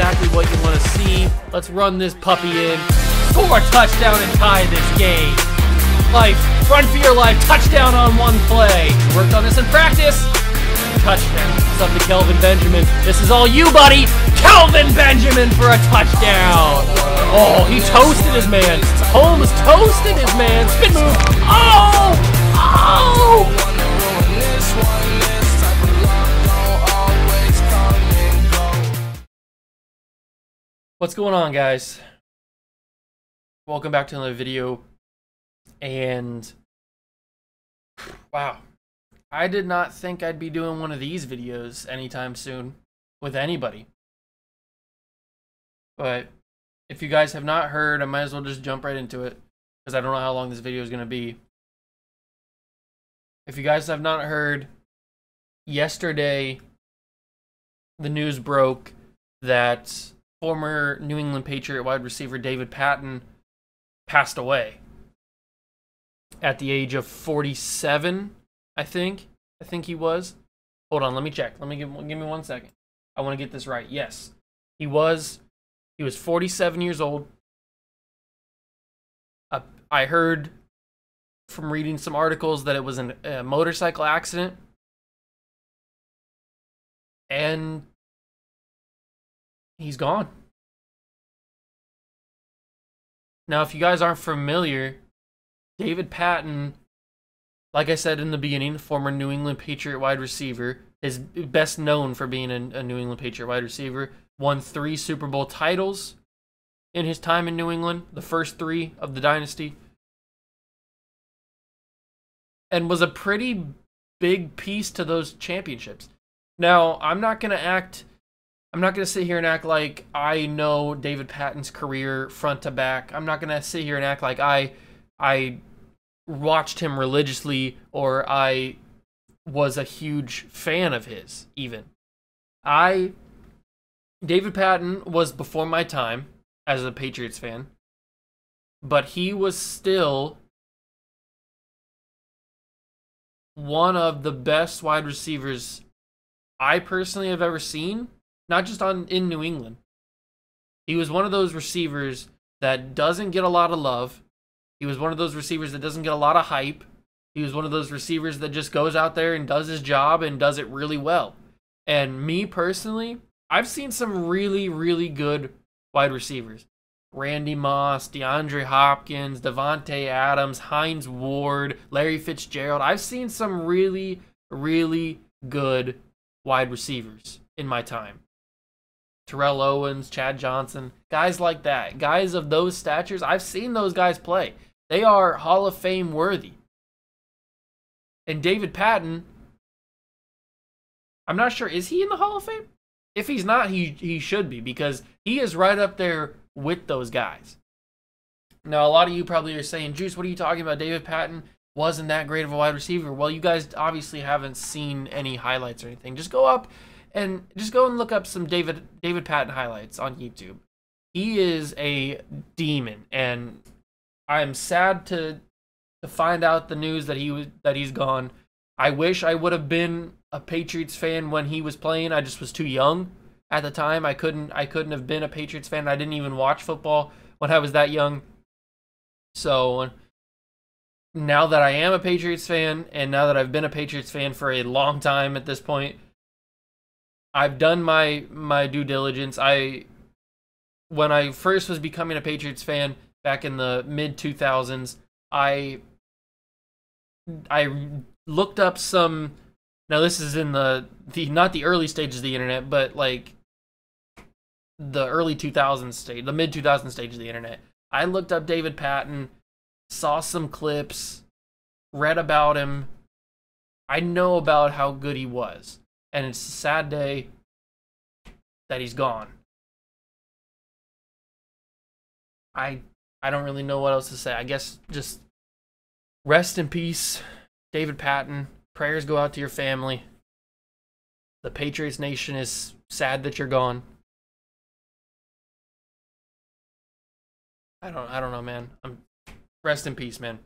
exactly what you want to see. Let's run this puppy in. Score a touchdown and tie this game. Life, run for your life, touchdown on one play. Worked on this in practice. Touchdown. It's up to Kelvin Benjamin. This is all you, buddy. Kelvin Benjamin for a touchdown. Oh, he toasted his man. Holmes toasted his man. Spin move. Oh! Oh! What's going on, guys? Welcome back to another video. And wow, I did not think I'd be doing one of these videos anytime soon with anybody. But if you guys have not heard, I might as well just jump right into it because I don't know how long this video is going to be. If you guys have not heard, yesterday the news broke that former New England Patriot wide receiver David Patten passed away at the age of 47, I think. I think he was. Hold on, let me check. Let me give give me one second. I want to get this right. Yes. He was he was 47 years old. Uh, I heard from reading some articles that it was an, a motorcycle accident. And he's gone. Now, if you guys aren't familiar, David Patten, like I said in the beginning, former New England Patriot wide receiver, is best known for being a, New England Patriot wide receiver. Won three Super Bowl titles in his time in New England, the first three of the dynasty, and was a pretty big piece to those championships. Now, I'm not going to act I'm not going to sit here and act like I know David Patten's career front to back. I'm not going to sit here and act like I I watched him religiously or I was a huge fan of his even. I David Patten was before my time as a Patriots fan, but he was still one of the best wide receivers I personally have ever seen not just on in New England. He was one of those receivers that doesn't get a lot of love. He was one of those receivers that doesn't get a lot of hype. He was one of those receivers that just goes out there and does his job and does it really well. And me personally, I've seen some really, really good wide receivers. Randy Moss, DeAndre Hopkins, Davante Adams, Hines Ward, Larry Fitzgerald. I've seen some really, really good wide receivers in my time. Terrell Owens, Chad Johnson, guys like that, guys of those statures. I've seen those guys play. They are Hall of Fame worthy. And David Patten, I'm not sure, is he in the Hall of Fame? If he's not, he, he should be because he is right up there with those guys. Now, a lot of you probably are saying, Juice, what are you talking about? David Patten wasn't that great of a wide receiver. Well, you guys obviously haven't seen any highlights or anything. Just go up and just go and look up some David David Patten highlights on YouTube. He is a demon, and I'm sad to to find out the news that he was that he's gone. I wish I would have been a Patriots fan when he was playing. I just was too young at the time. I couldn't I couldn't have been a Patriots fan. I didn't even watch football when I was that young. So now that I am a Patriots fan and now that I've been a Patriots fan for a long time at this point, I've done my my due diligence. I when I first was becoming a Patriots fan back in the mid 2000s, I I looked up some now this is in the the not the early stages of the internet, but like the early 2000s stage, the mid 2000s stage of the internet. I looked up David Patten, saw some clips, read about him. I know about how good he was and it's a sad day that he's gone. I I don't really know what else to say. I guess just rest in peace, David Patten. Prayers go out to your family. The Patriots Nation is sad that you're gone. I don't I don't know, man. I'm rest in peace, man.